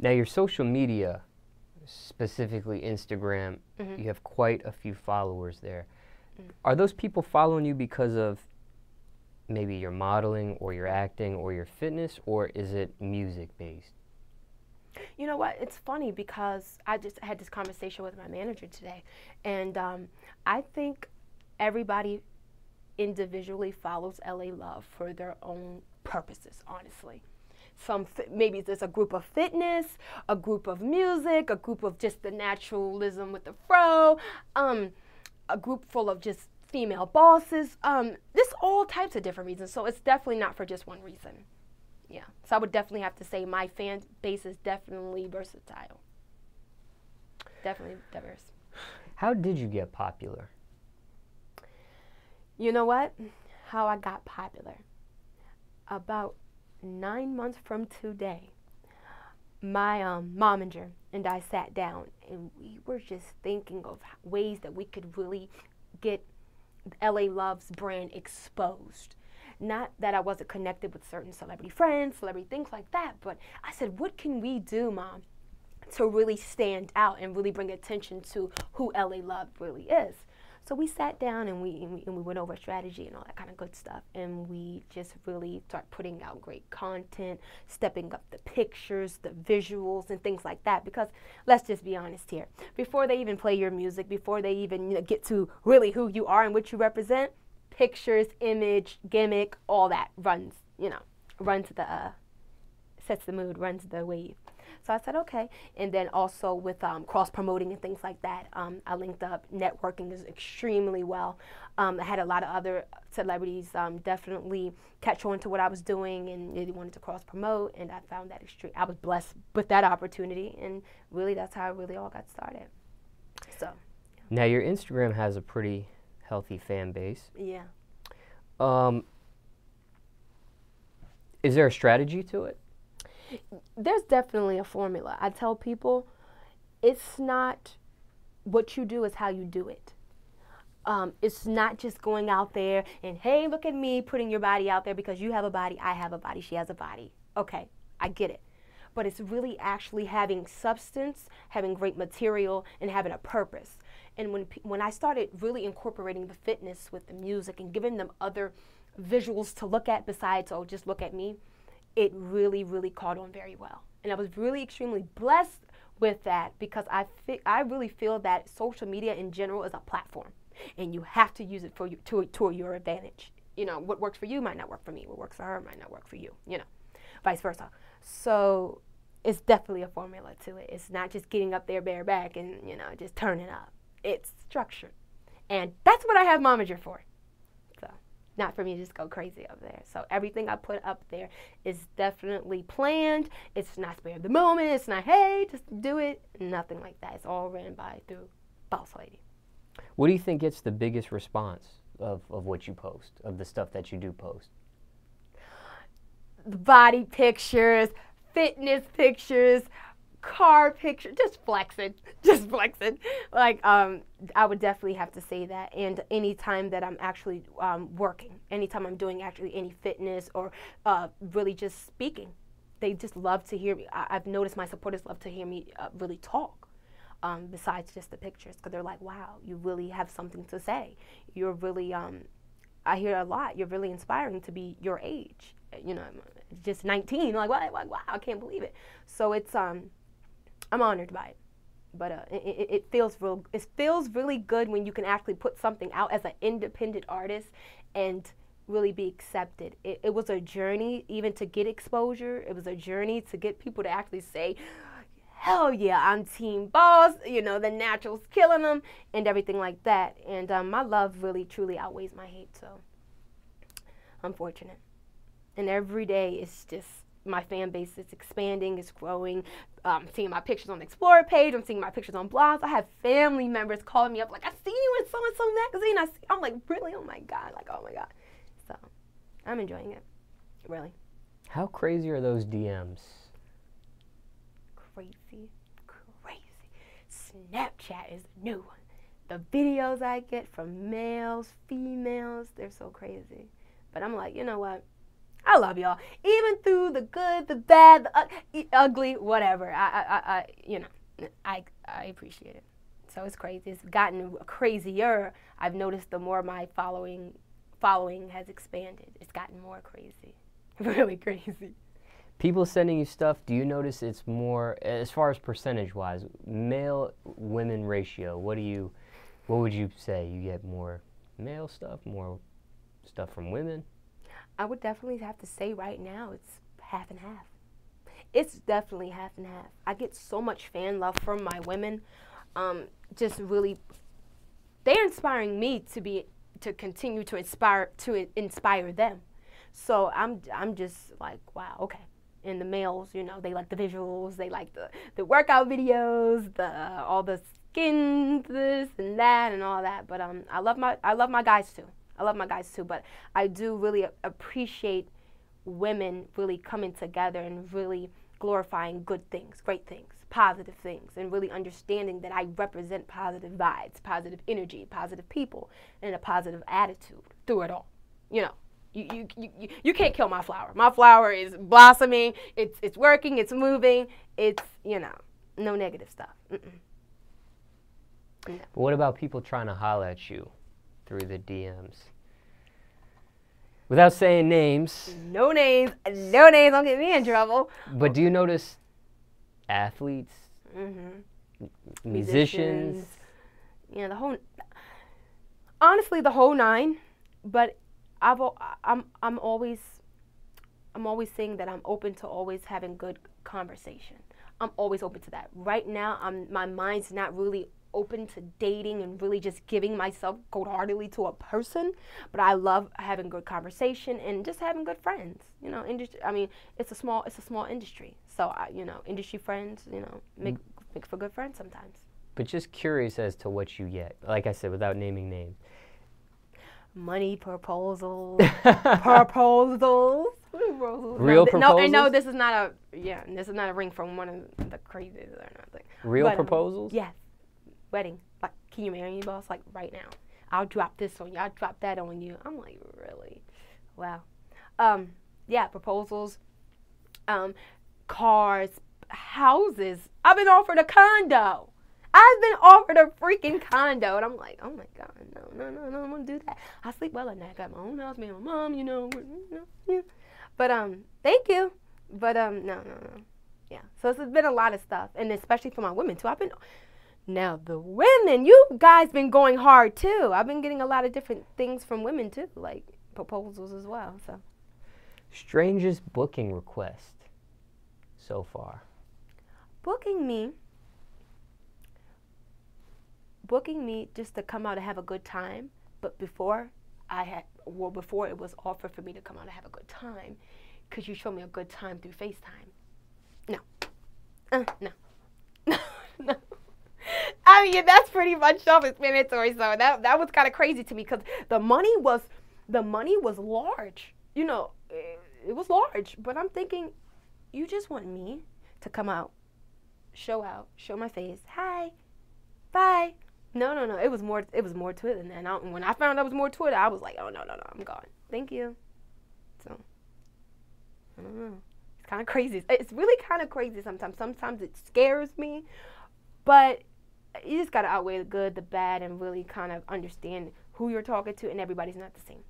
Now, your social media, specifically Instagram, Mhm. you have quite a few followers there. Mm. Are those people following you because of maybe your modeling or your acting or your fitness, or is it music based? You know what? It's funny because I just had this conversation with my manager today, and um, I think everybody individually follows LA Love for their own purposes. Honestly, some maybe there's a group of fitness, a group of music, a group of just the naturalism with the fro, um, a group full of just female bosses. Um, there's all types of different reasons. So it's definitely not for just one reason. Yeah. So I would definitely have to say my fan base is definitely versatile. Definitely diverse. How did you get popular? You know what? How I got popular. About nine months from today, my um, momager and I sat down and we were just thinking of ways that we could really get LA Love's brand exposed. Not that I wasn't connected with certain celebrity friends, celebrity things like that, but I said, what can we do, mom, to really stand out and really bring attention to who LA Love really is? So we sat down and we, and we and we went over strategy and all that kind of good stuff, and we just really start putting out great content, stepping up the pictures, the visuals, and things like that. Because let's just be honest here, before they even play your music, before they even you know, get to really who you are and what you represent, pictures, image, gimmick, all that runs, you know, runs the uh, sets the mood, runs the wave. So I said, okay. And then also with um, cross promoting and things like that, um, I linked up. Networking is extremely well. Um, I had a lot of other celebrities um, definitely catch on to what I was doing and really wanted to cross promote. And I found that extreme. I was blessed with that opportunity. And really, that's how it really all got started. So, Now, your Instagram has a pretty healthy fan base. yeah. Um, is there a strategy to it? There's definitely a formula. I tell people it's not what you do, is how you do it. Um, it's not just going out there and, hey, look at me putting your body out there because you have a body, I have a body, she has a body. Okay, I get it. But it's really actually having substance, having great material, and having a purpose. And when, when I started really incorporating the fitness with the music and giving them other visuals to look at besides, oh, just look at me, it really, really caught on very well. And I was really extremely blessed with that because I, fi- I really feel that social media in general is a platform and you have to use it for you, to, to your advantage. You know, what works for you might not work for me. What works for her might not work for you, you know, vice versa. So it's definitely a formula to it. It's not just getting up there bareback and, you know, just turning up. It's structured. And that's what I have Momager for not for me to just go crazy up there. So everything I put up there is definitely planned. It's not spare of the moment. It's not hey, just do it. Nothing like that. It's all ran by through Boss Lady. What do you think gets the biggest response of, of what you post, of the stuff that you do post? The body pictures, fitness pictures, car picture, just flexing, just flexing. Like um, I would definitely have to say that. And anytime that I'm actually um, working, anytime I'm doing actually any fitness or uh, really just speaking, they just love to hear me. I- I've noticed my supporters love to hear me uh, really talk. Um, besides just the pictures, because they're like, "Wow, you really have something to say. You're really." Um, I hear a lot. You're really inspiring to be your age. You know, just 19. Like? Like, wow, I can't believe it. So it's um, I'm honored by it. But uh, it, it, feels real. It feels really good when you can actually put something out as an independent artist and really be accepted. It, it was a journey even to get exposure. It was a journey to get people to actually say, "Hell yeah, I'm Team Boss." You know, the natural's killing them and everything like that. And um, my love really truly outweighs my hate. So I'm fortunate. And every day it's just my fan base is expanding, it's growing. Um, seeing my pictures on the Explorer page, I'm seeing my pictures on blogs. I have family members calling me up like, "I see you in so and so magazine." I see, I'm like, "Really? Oh my god!" Like, "Oh my god!" So, I'm enjoying it, really. How crazy are those DMs? Crazy, crazy. Snapchat is a new one. The videos I get from males, females, they're so crazy. But I'm like, you know what? I love y'all. Even through the good, the bad, the u- ugly, whatever. I, I, I, you know, I, I appreciate it. So it's crazy. It's gotten crazier. I've noticed the more my following, following has expanded. It's gotten more crazy, really crazy. People sending you stuff. Do you notice it's more as far as percentage wise, male women ratio? What do you, what would you say? You get more male stuff, more stuff from women? I would definitely have to say right now it's half and half. It's definitely half and half. I get so much fan love from my women. Um, just really, they're inspiring me to be to continue to inspire to inspire them. So I'm I'm just like wow okay. And the males, you know, they like the visuals, they like the the workout videos, the all the skin this and that and all that. But um, I love my I love my guys too. I love my guys too. But I do really appreciate women really coming together and really glorifying good things, great things, positive things, and really understanding that I represent positive vibes, positive energy, positive people, and a positive attitude through it all. You know, you, you, you, you can't kill my flower. My flower is blossoming, it's, it's working, it's moving, it's, you know, no negative stuff. Mm-mm. But what about people trying to holler at you through the DMs? Without saying names. No names. No names. Don't get me in trouble. But do you notice athletes, Mm-hmm. musicians? Yeah, the whole. Honestly, the whole nine. But I've, I'm, I'm always I'm always saying that I'm open to always having good conversation. I'm always open to that. Right now, I'm my mind's not really open to dating and really just giving myself cold-heartedly to a person, but I love having good conversation and just having good friends. You know, industry. I mean, it's a small it's a small industry, so I, you know, industry friends. You know, make make for good friends sometimes. But just curious as to what you get. Like I said, without naming names. Money proposals, proposals. proposals. Real no, th- No, and no, this is not a yeah. This is not a ring from one of the crazies or nothing. Real But, um, proposals? Yes. Wedding. Like, can you marry me, boss? Like right now. I'll drop this on you. I'll drop that on you. I'm like, really? Wow. Um, yeah, proposals, um, cars, houses. I've been offered a condo. I've been offered a freaking condo, and I'm like, oh my god, no, no, no, no, I'm gonna do that. I sleep well at night. I got my own house, me and my mom, you know, yeah. But um, thank you. But um, no, no, no. Yeah. So it's been a lot of stuff, and especially for my women too. I've been now the women, you guys been going hard too. I've been getting a lot of different things from women too, like proposals as well. So Strangest booking request so far. booking me, booking me just to come out and have a good time. But before I had, well, before it was offered for me to come out and have a good time, could you show me a good time through FaceTime? No. Uh, no. no. I mean, that's pretty much self-explanatory. So that that was kind of crazy to me because the money was, the money was large. You know, it, it was large. But I'm thinking, you just want me to come out, show out, show my face. Hi, bye. No, no, no. It was more. It was more to it than that. And when I found out there was more to it, I was like, oh no, no, no, I'm gone. Thank you. So I don't know. It's kind of crazy. It's really kind of crazy sometimes. Sometimes it scares me, but you just gotta outweigh the good, the bad, and really kind of understand who you're talking to. And everybody's not the same.